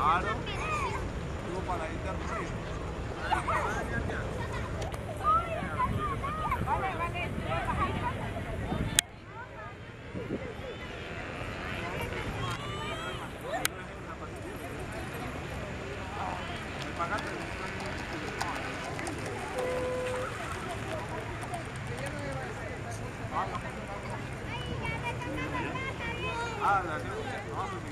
Claro. Digo para interrumpir. Ah, la gente, no,